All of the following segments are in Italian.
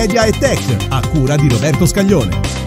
Media e Tech, a cura di Roberto Scaglione.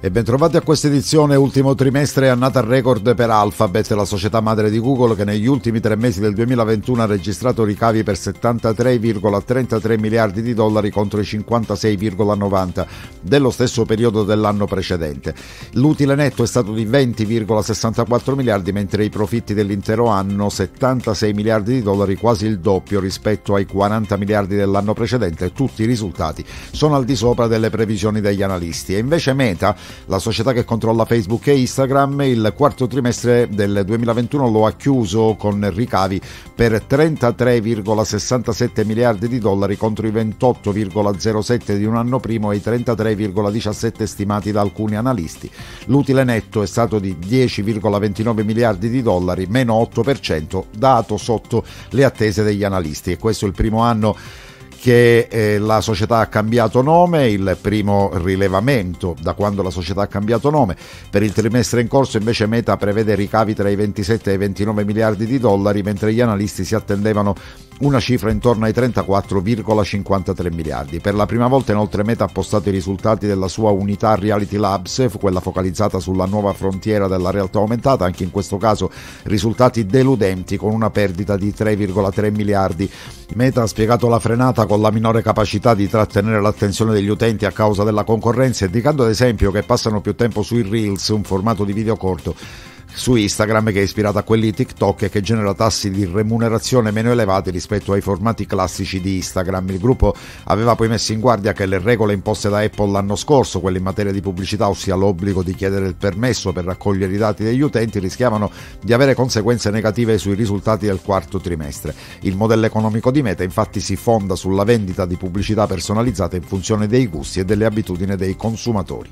E bentrovati a questa edizione, ultimo trimestre annata record per Alphabet, la società madre di Google che negli ultimi tre mesi del 2021 ha registrato ricavi per 73,33 miliardi di dollari contro i 56,90 dello stesso periodo dell'anno precedente. L'utile netto è stato di 20,64 miliardi mentre i profitti dell'intero anno 76 miliardi di dollari, quasi il doppio rispetto ai 40 miliardi dell'anno precedente. Tutti i risultati sono al di sopra delle previsioni degli analisti. E invece Meta la società che controlla Facebook e Instagram, il quarto trimestre del 2021 lo ha chiuso con ricavi per 33,67 miliardi di dollari contro i 28,07 di un anno prima e i 33,17 stimati da alcuni analisti. L'utile netto è stato di 10,29 miliardi di dollari, meno 8%, dato sotto le attese degli analisti. E questo è il primo anno che eh, la società ha cambiato nome, il primo rilevamento da quando la società ha cambiato nome. Per il trimestre in corso invece Meta prevede ricavi tra i 27 e i 29 miliardi di dollari, mentre gli analisti si attendevano una cifra intorno ai 34,53 miliardi. Per la prima volta inoltre Meta ha postato i risultati della sua unità Reality Labs, quella focalizzata sulla nuova frontiera della realtà aumentata, anche in questo caso risultati deludenti con una perdita di 3,3 miliardi. Meta ha spiegato la frenata con la minore capacità di trattenere l'attenzione degli utenti a causa della concorrenza, indicando ad esempio che passano più tempo sui Reels, un formato di video corto su Instagram che è ispirata a quelli TikTok e che genera tassi di remunerazione meno elevati rispetto ai formati classici di Instagram. Il gruppo aveva poi messo in guardia che le regole imposte da Apple l'anno scorso, quelle in materia di pubblicità, ossia l'obbligo di chiedere il permesso per raccogliere i dati degli utenti, rischiavano di avere conseguenze negative sui risultati del quarto trimestre. Il modello economico di Meta infatti si fonda sulla vendita di pubblicità personalizzata in funzione dei gusti e delle abitudini dei consumatori.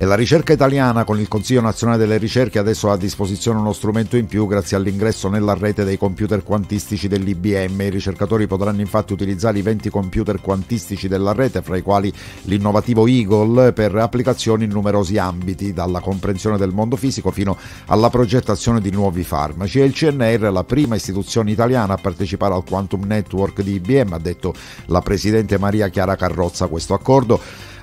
E la ricerca italiana con il Consiglio nazionale delle ricerche adesso ha a disposizione uno strumento in più grazie all'ingresso nella rete dei computer quantistici dell'IBM. I ricercatori potranno infatti utilizzare i 20 computer quantistici della rete, fra i quali l'innovativo Eagle, per applicazioni in numerosi ambiti, dalla comprensione del mondo fisico fino alla progettazione di nuovi farmaci. E il CNR è la prima istituzione italiana a partecipare al Quantum Network di IBM, ha detto la presidente Maria Chiara Carrozza. Questo accordo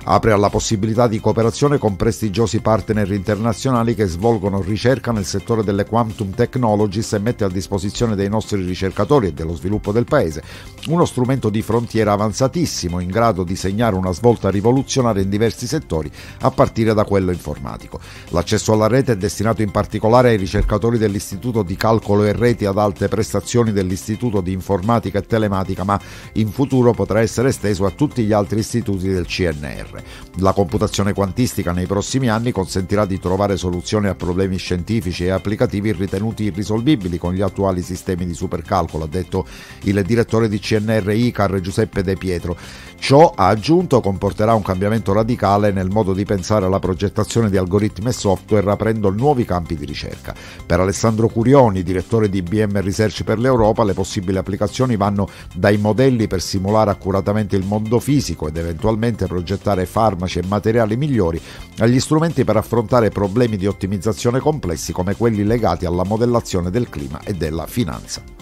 apre alla possibilità di cooperazione con prestigiosi partner internazionali che svolgono ricerca nel settore delle quantum technologies e mette a disposizione dei nostri ricercatori e dello sviluppo del paese uno strumento di frontiera avanzatissimo in grado di segnare una svolta rivoluzionaria in diversi settori a partire da quello informatico. L'accesso alla rete è destinato in particolare ai ricercatori dell'Istituto di Calcolo e Reti ad alte prestazioni dell'Istituto di Informatica e Telematica, ma in futuro potrà essere esteso a tutti gli altri istituti del CNR. La computazione quantistica nei prossimi anni consentirà di trovare soluzioni a problemi scientifici e applicativi ritenuti irrisolvibili con gli attuali sistemi di supercalcolo, ha detto il direttore di CNR ICAR Giuseppe De Pietro. Ciò, ha aggiunto, comporterà un cambiamento radicale nel modo di pensare alla progettazione di algoritmi e software aprendo nuovi campi di ricerca. Per Alessandro Curioni, direttore di IBM Research per l'Europa, le possibili applicazioni vanno dai modelli per simulare accuratamente il mondo fisico ed eventualmente progettare farmaci e materiali migliori agli strumenti per affrontare problemi di ottimizzazione complessi come quelli legati alla modellazione del clima e della finanza.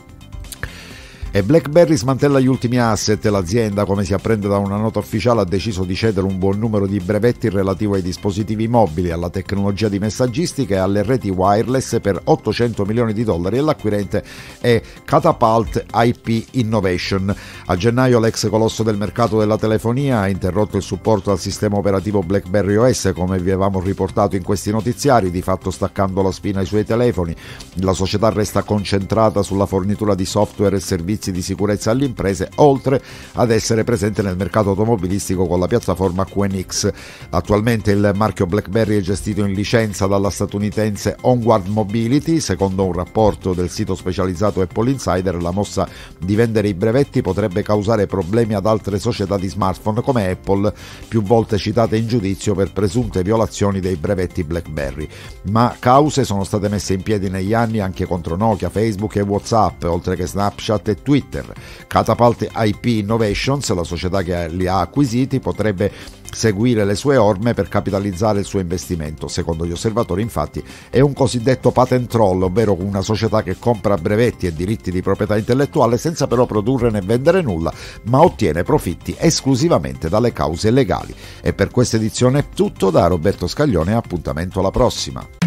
E BlackBerry smantella gli ultimi asset. L'azienda, come si apprende da una nota ufficiale, ha deciso di cedere un buon numero di brevetti relativo ai dispositivi mobili, alla tecnologia di messaggistica e alle reti wireless per 800 milioni di dollari e l'acquirente è Catapult IP Innovation. A gennaio l'ex colosso del mercato della telefonia ha interrotto il supporto al sistema operativo BlackBerry OS, come vi avevamo riportato in questi notiziari, di fatto staccando la spina ai suoi telefoni. La società resta concentrata sulla fornitura di software e servizi servizi di sicurezza alle imprese, oltre ad essere presente nel mercato automobilistico con la piattaforma QNX. Attualmente il marchio BlackBerry è gestito in licenza dalla statunitense Onward Mobility, secondo un rapporto del sito specializzato Apple Insider, la mossa di vendere i brevetti potrebbe causare problemi ad altre società di smartphone come Apple, più volte citate in giudizio per presunte violazioni dei brevetti BlackBerry. Ma cause sono state messe in piedi negli anni anche contro Nokia, Facebook e WhatsApp, oltre che Snapchat e Twitter Twitter. Catapult IP Innovations, la società che li ha acquisiti, potrebbe seguire le sue orme per capitalizzare il suo investimento. Secondo gli osservatori, infatti, è un cosiddetto patent troll, ovvero una società che compra brevetti e diritti di proprietà intellettuale senza però produrre né vendere nulla, ma ottiene profitti esclusivamente dalle cause legali. E per questa edizione è tutto da Roberto Scaglione, appuntamento alla prossima.